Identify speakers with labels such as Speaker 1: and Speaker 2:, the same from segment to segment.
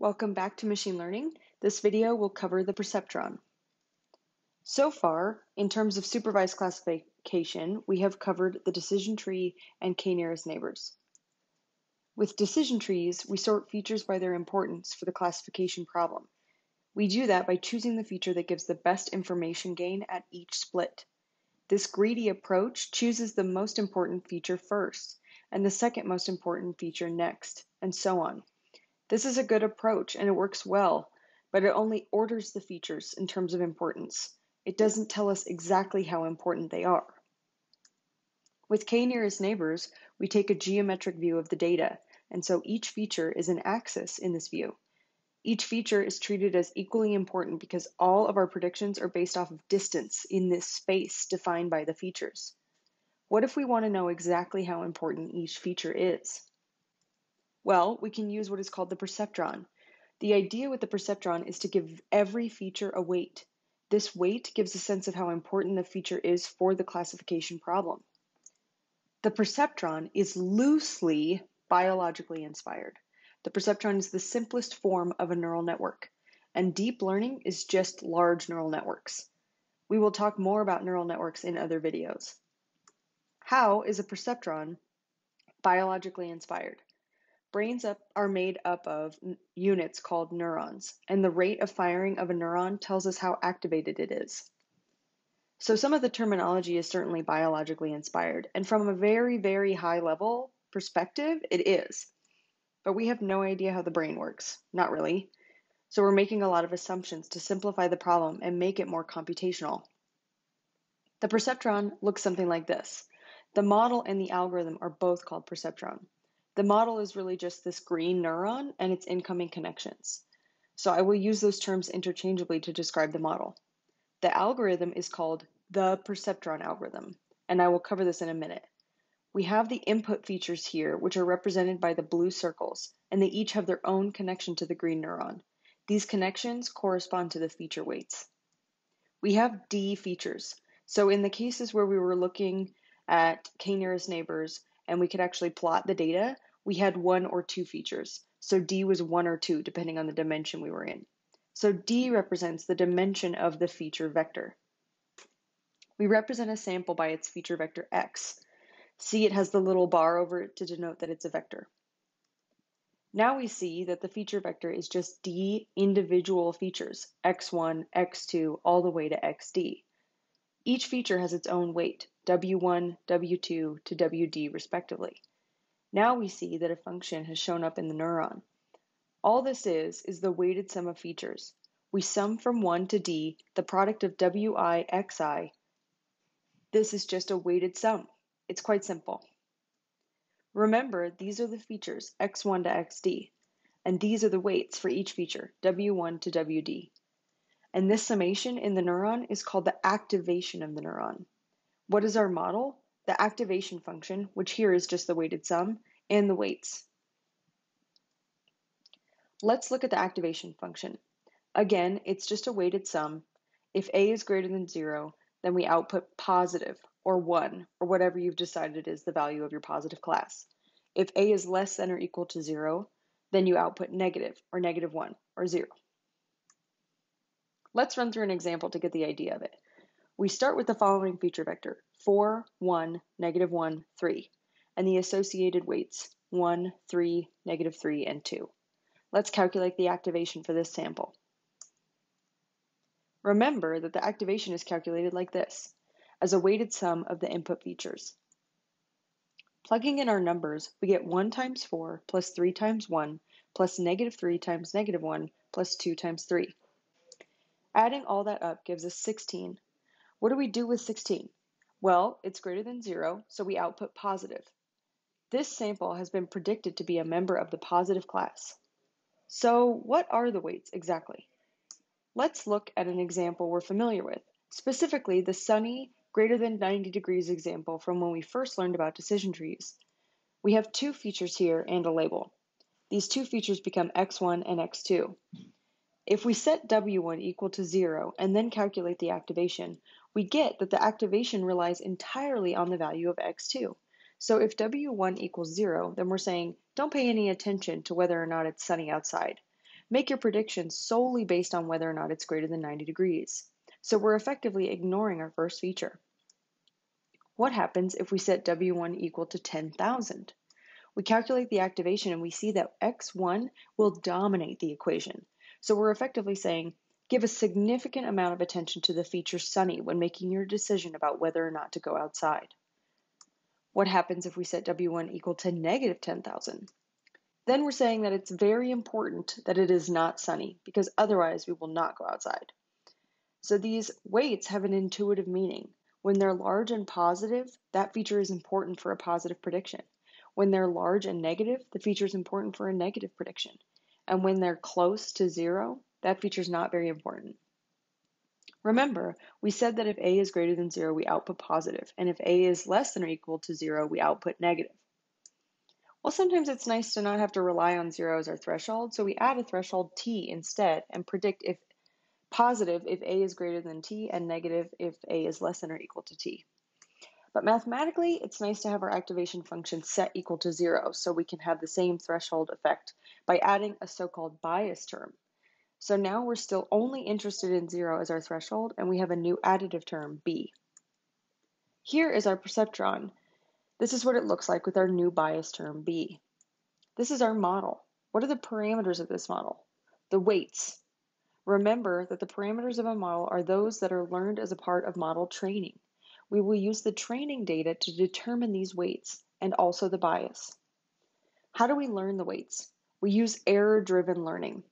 Speaker 1: Welcome back to machine learning. This video will cover the perceptron. So far, in terms of supervised classification, we have covered the decision tree and k-nearest neighbors. With decision trees, we sort features by their importance for the classification problem. We do that by choosing the feature that gives the best information gain at each split. This greedy approach chooses the most important feature first, and the second most important feature next, and so on. This is a good approach and it works well, but it only orders the features in terms of importance. It doesn't tell us exactly how important they are. With k-nearest neighbors, we take a geometric view of the data, and so each feature is an axis in this view. Each feature is treated as equally important because all of our predictions are based off of distance in this space defined by the features. What if we want to know exactly how important each feature is? Well, we can use what is called the perceptron. The idea with the perceptron is to give every feature a weight. This weight gives a sense of how important the feature is for the classification problem. The perceptron is loosely biologically inspired. The perceptron is the simplest form of a neural network, and deep learning is just large neural networks. We will talk more about neural networks in other videos. How is a perceptron biologically inspired? Brains up, are made up of units called neurons, and the rate of firing of a neuron tells us how activated it is. So some of the terminology is certainly biologically inspired, and from a very, very high level perspective, it is. But we have no idea how the brain works. Not really. So we're making a lot of assumptions to simplify the problem and make it more computational. The perceptron looks something like this. The model and the algorithm are both called perceptron. The model is really just this green neuron and its incoming connections. So I will use those terms interchangeably to describe the model. The algorithm is called the perceptron algorithm, and I will cover this in a minute. We have the input features here, which are represented by the blue circles, and they each have their own connection to the green neuron. These connections correspond to the feature weights. We have D features. So in the cases where we were looking at k-nearest neighbors and we could actually plot the data, we had one or two features. So D was one or two, depending on the dimension we were in. So D represents the dimension of the feature vector. We represent a sample by its feature vector x. See it has the little bar over it to denote that it's a vector. Now we see that the feature vector is just d individual features, x1, x2, all the way to xd. Each feature has its own weight, w1, w2 to wd respectively. Now we see that a function has shown up in the neuron. All this is, is the weighted sum of features. We sum from 1 to d the product of wi, xi. This is just a weighted sum. It's quite simple. Remember, these are the features, x1 to xd, and these are the weights for each feature, w1 to wd. And this summation in the neuron is called the activation of the neuron. What is our model? The activation function, which here is just the weighted sum, and the weights. Let's look at the activation function. Again, it's just a weighted sum. If a is greater than 0, then we output positive, or 1, or whatever you've decided is the value of your positive class. If a is less than or equal to 0, then you output negative, or negative 1, or 0. Let's run through an example to get the idea of it. We start with the following feature vector, 4, 1, negative 1, 3, and the associated weights 1, 3, negative 3, and 2. Let's calculate the activation for this sample. Remember that the activation is calculated like this, as a weighted sum of the input features. Plugging in our numbers, we get 1 times 4 plus 3 times 1 plus negative 3 times negative 1 plus 2 times 3. Adding all that up gives us 16. What do we do with 16? Well, it's greater than zero, so we output positive. This sample has been predicted to be a member of the positive class. So what are the weights exactly? Let's look at an example we're familiar with, specifically the sunny greater than 90 degrees example from when we first learned about decision trees. We have two features here and a label. These two features become x1 and x2. If we set W1 equal to zero and then calculate the activation, we get that the activation relies entirely on the value of x2. So if W1 equals zero, then we're saying don't pay any attention to whether or not it's sunny outside. make your prediction solely based on whether or not it's greater than 90 degrees. So we're effectively ignoring our first feature. What happens if we set W1 equal to 10,000? We calculate the activation and we see that X1 will dominate the equation. So we're effectively saying, give a significant amount of attention to the feature sunny when making your decision about whether or not to go outside. What happens if we set W1 equal to negative 10,000? Then we're saying that it's very important that it is not sunny because otherwise we will not go outside. So these weights have an intuitive meaning. When they're large and positive, that feature is important for a positive prediction. When they're large and negative, the feature is important for a negative prediction. And when they're close to zero, that feature is not very important. Remember, we said that if a is greater than 0, we output positive, and if a is less than or equal to 0, we output negative. Well, sometimes it's nice to not have to rely on 0 as our threshold, so we add a threshold t instead and predict if positive if a is greater than t and negative if a is less than or equal to t. But mathematically, it's nice to have our activation function set equal to 0 so we can have the same threshold effect by adding a so-called bias term so now we're still only interested in zero as our threshold, and we have a new additive term, b. Here is our perceptron. This is what it looks like with our new bias term, b. This is our model. What are the parameters of this model? The weights. Remember that the parameters of a model are those that are learned as a part of model training. We will use the training data to determine these weights and also the bias. How do we learn the weights? We use error-driven learning.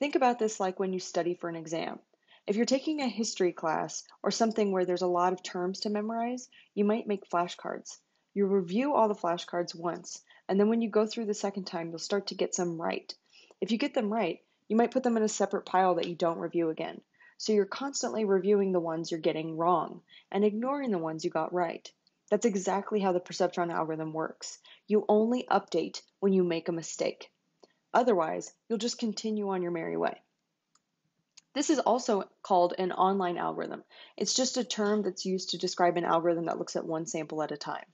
Speaker 1: Think about this like when you study for an exam. If you're taking a history class or something where there's a lot of terms to memorize, you might make flashcards. You review all the flashcards once, and then when you go through the second time, you'll start to get some right. If you get them right, you might put them in a separate pile that you don't review again. So you're constantly reviewing the ones you're getting wrong and ignoring the ones you got right. That's exactly how the perceptron algorithm works. You only update when you make a mistake. Otherwise, you'll just continue on your merry way. This is also called an online algorithm. It's just a term that's used to describe an algorithm that looks at one sample at a time.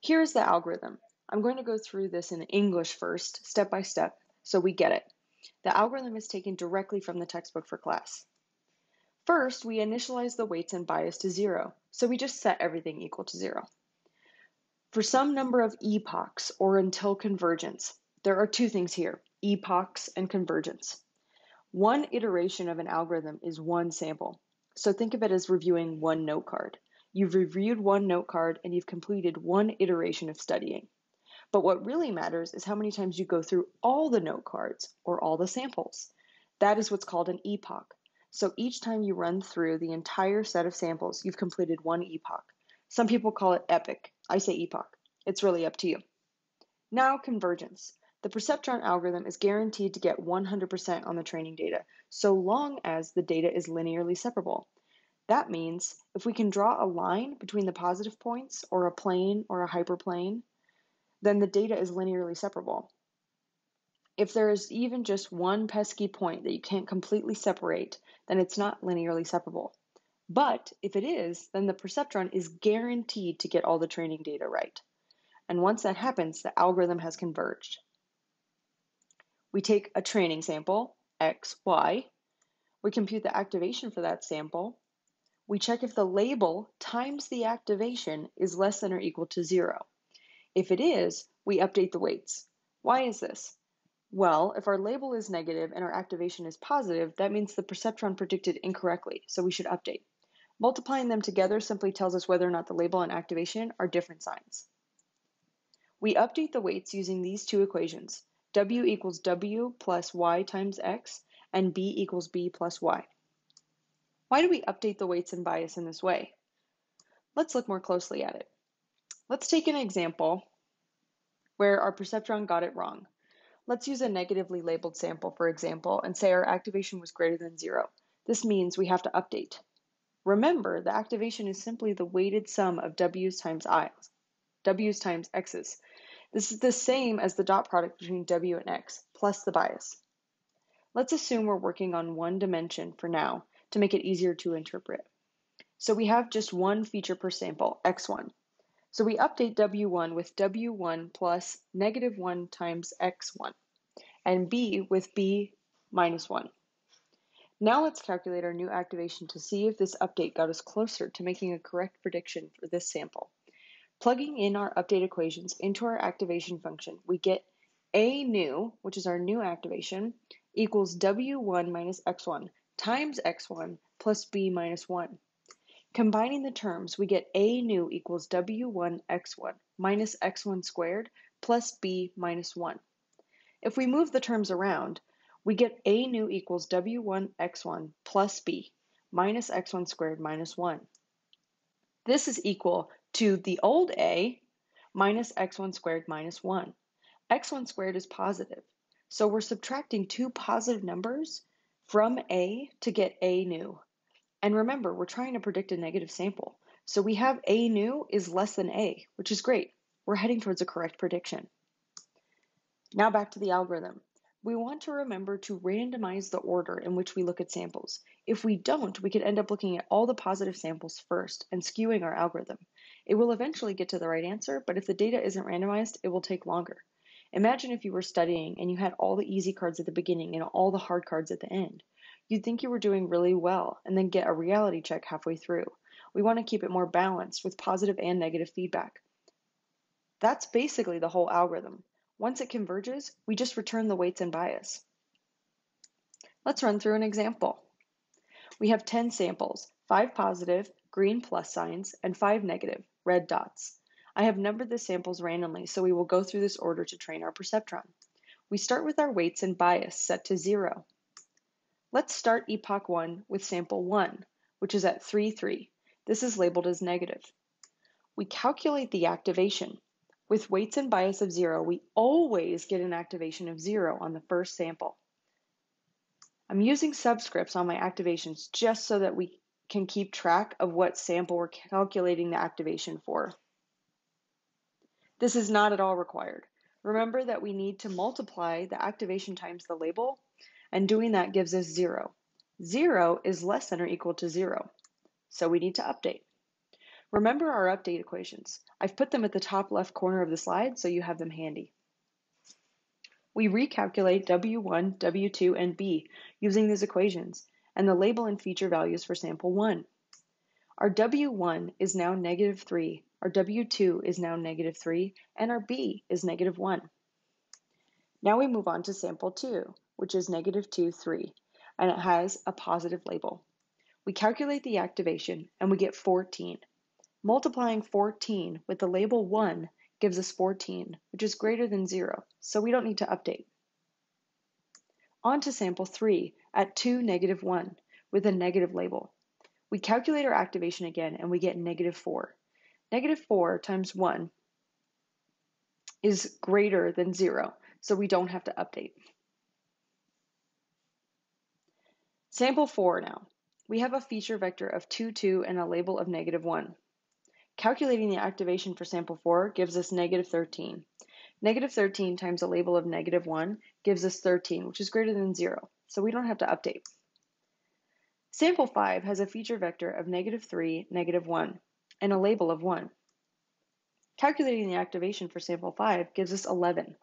Speaker 1: Here's the algorithm. I'm going to go through this in English first, step by step, so we get it. The algorithm is taken directly from the textbook for class. First, we initialize the weights and bias to zero, so we just set everything equal to zero. For some number of epochs or until convergence, there are two things here, epochs and convergence. One iteration of an algorithm is one sample. So think of it as reviewing one note card. You've reviewed one note card and you've completed one iteration of studying. But what really matters is how many times you go through all the note cards or all the samples. That is what's called an epoch. So each time you run through the entire set of samples, you've completed one epoch. Some people call it epic. I say epoch. It's really up to you. Now, convergence. The perceptron algorithm is guaranteed to get 100% on the training data, so long as the data is linearly separable. That means if we can draw a line between the positive points, or a plane or a hyperplane, then the data is linearly separable. If there is even just one pesky point that you can't completely separate, then it's not linearly separable. But if it is, then the perceptron is guaranteed to get all the training data right. And once that happens, the algorithm has converged. We take a training sample, x, y. We compute the activation for that sample. We check if the label times the activation is less than or equal to zero. If it is, we update the weights. Why is this? Well, if our label is negative and our activation is positive, that means the perceptron predicted incorrectly, so we should update. Multiplying them together simply tells us whether or not the label and activation are different signs. We update the weights using these two equations w equals w plus y times x, and b equals b plus y. Why do we update the weights and bias in this way? Let's look more closely at it. Let's take an example where our perceptron got it wrong. Let's use a negatively labeled sample, for example, and say our activation was greater than zero. This means we have to update. Remember, the activation is simply the weighted sum of w's times i's, w's times x's. This is the same as the dot product between w and x, plus the bias. Let's assume we're working on one dimension for now to make it easier to interpret. So we have just one feature per sample, x1. So we update w1 with w1 plus negative 1 times x1, and b with b minus 1. Now let's calculate our new activation to see if this update got us closer to making a correct prediction for this sample. Plugging in our update equations into our activation function, we get A new, which is our new activation, equals W1 minus X1 times X1 plus B minus 1. Combining the terms, we get A new equals W1 X1 minus X1 squared plus B minus 1. If we move the terms around, we get A new equals W1 X1 plus B minus X1 squared minus 1. This is equal to the old A minus x1 squared minus 1. x1 squared is positive, so we're subtracting two positive numbers from A to get A new. And remember, we're trying to predict a negative sample. So we have A new is less than A, which is great. We're heading towards a correct prediction. Now back to the algorithm. We want to remember to randomize the order in which we look at samples. If we don't, we could end up looking at all the positive samples first and skewing our algorithm. It will eventually get to the right answer, but if the data isn't randomized, it will take longer. Imagine if you were studying and you had all the easy cards at the beginning and all the hard cards at the end. You'd think you were doing really well and then get a reality check halfway through. We want to keep it more balanced with positive and negative feedback. That's basically the whole algorithm. Once it converges, we just return the weights and bias. Let's run through an example. We have 10 samples, 5 positive, green plus signs, and 5 negative, red dots. I have numbered the samples randomly, so we will go through this order to train our perceptron. We start with our weights and bias set to 0. Let's start epoch 1 with sample 1, which is at 3, 3. This is labeled as negative. We calculate the activation. With weights and bias of zero, we always get an activation of zero on the first sample. I'm using subscripts on my activations just so that we can keep track of what sample we're calculating the activation for. This is not at all required. Remember that we need to multiply the activation times the label, and doing that gives us zero. Zero is less than or equal to zero, so we need to update. Remember our update equations. I've put them at the top left corner of the slide so you have them handy. We recalculate W1, W2, and B using these equations and the label and feature values for sample 1. Our W1 is now negative 3, our W2 is now negative 3, and our B is negative 1. Now we move on to sample 2, which is negative 2, 3, and it has a positive label. We calculate the activation and we get 14. Multiplying 14 with the label 1 gives us 14, which is greater than 0, so we don't need to update. On to sample 3 at 2, negative 1 with a negative label. We calculate our activation again and we get negative 4. Negative 4 times 1 is greater than 0, so we don't have to update. Sample 4 now. We have a feature vector of 2, 2 and a label of negative 1. Calculating the activation for sample 4 gives us negative 13. Negative 13 times a label of negative 1 gives us 13, which is greater than 0, so we don't have to update. Sample 5 has a feature vector of negative 3, negative 1, and a label of 1. Calculating the activation for sample 5 gives us 11.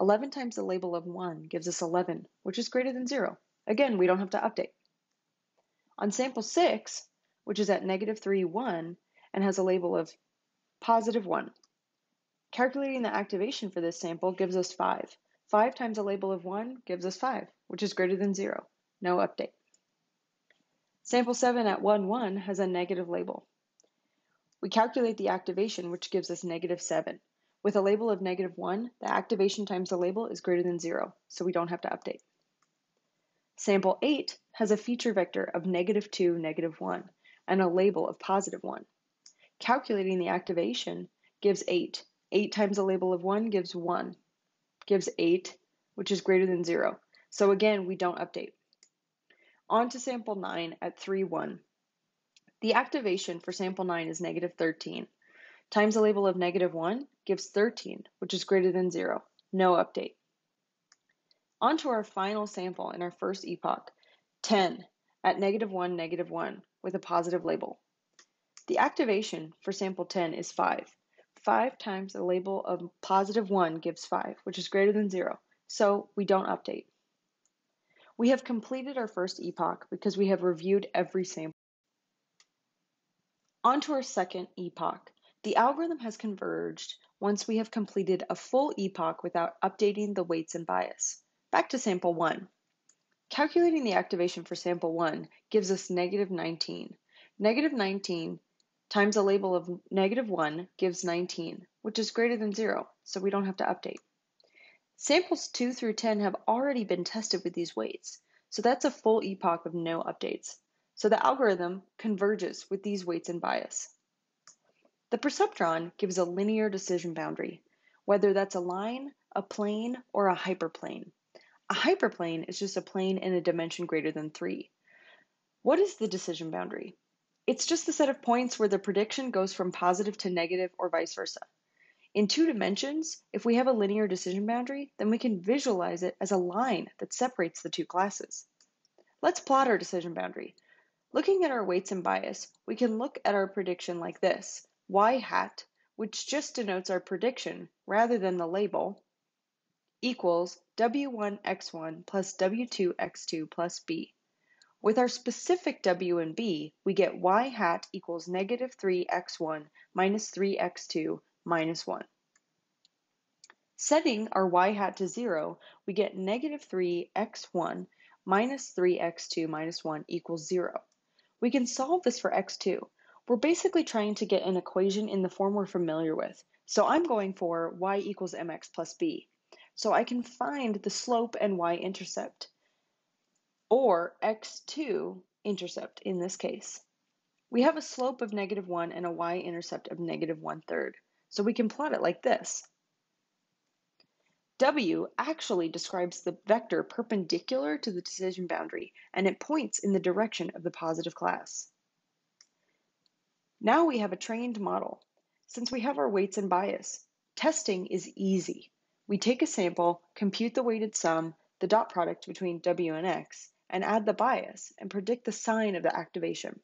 Speaker 1: 11 times the label of 1 gives us 11, which is greater than 0. Again, we don't have to update. On sample 6, which is at negative 3, 1, and has a label of positive 1. Calculating the activation for this sample gives us 5. 5 times a label of 1 gives us 5, which is greater than 0. No update. Sample 7 at 1, 1 has a negative label. We calculate the activation, which gives us negative 7. With a label of negative 1, the activation times the label is greater than 0, so we don't have to update. Sample 8 has a feature vector of negative 2, negative 1, and a label of positive 1. Calculating the activation gives 8. 8 times the label of 1 gives 1, gives 8, which is greater than 0. So again, we don't update. On to sample 9 at 3, 1. The activation for sample 9 is negative 13. Times the label of negative 1 gives 13, which is greater than 0. No update. On to our final sample in our first epoch, 10 at negative 1, negative 1, with a positive label. The activation for sample 10 is 5. 5 times the label of positive 1 gives 5, which is greater than 0, so we don't update. We have completed our first epoch because we have reviewed every sample. On to our second epoch. The algorithm has converged once we have completed a full epoch without updating the weights and bias. Back to sample 1. Calculating the activation for sample 1 gives us negative 19. Negative 19 times a label of negative 1 gives 19, which is greater than 0, so we don't have to update. Samples 2 through 10 have already been tested with these weights, so that's a full epoch of no updates. So the algorithm converges with these weights and bias. The perceptron gives a linear decision boundary, whether that's a line, a plane, or a hyperplane. A hyperplane is just a plane in a dimension greater than 3. What is the decision boundary? It's just the set of points where the prediction goes from positive to negative or vice versa. In two dimensions, if we have a linear decision boundary, then we can visualize it as a line that separates the two classes. Let's plot our decision boundary. Looking at our weights and bias, we can look at our prediction like this, y hat, which just denotes our prediction rather than the label, equals w1x1 plus w2x2 plus b. With our specific w and b, we get y hat equals negative 3x1 minus 3x2 minus 1. Setting our y hat to 0, we get negative 3x1 minus 3x2 minus 1 equals 0. We can solve this for x2. We're basically trying to get an equation in the form we're familiar with. So I'm going for y equals mx plus b, so I can find the slope and y-intercept, or x2 intercept in this case. We have a slope of negative 1 and a y-intercept of negative 1 third, so we can plot it like this. W actually describes the vector perpendicular to the decision boundary, and it points in the direction of the positive class. Now we have a trained model. Since we have our weights and bias, testing is easy. We take a sample, compute the weighted sum, the dot product between W and X, and add the bias and predict the sign of the activation.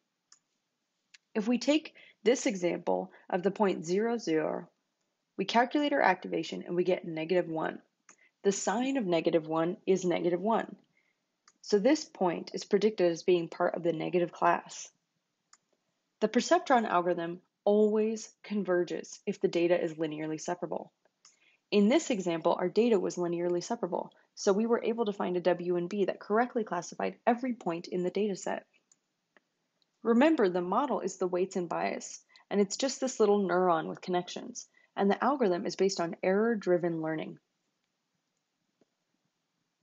Speaker 1: If we take this example of the point 0, 0, we calculate our activation and we get negative 1. The sign of negative 1 is negative 1. So this point is predicted as being part of the negative class. The perceptron algorithm always converges if the data is linearly separable. In this example, our data was linearly separable, so we were able to find a W and B that correctly classified every point in the dataset. Remember, the model is the weights and bias, and it's just this little neuron with connections, and the algorithm is based on error-driven learning.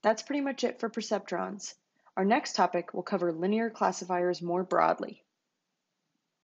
Speaker 1: That's pretty much it for perceptrons. Our next topic will cover linear classifiers more broadly.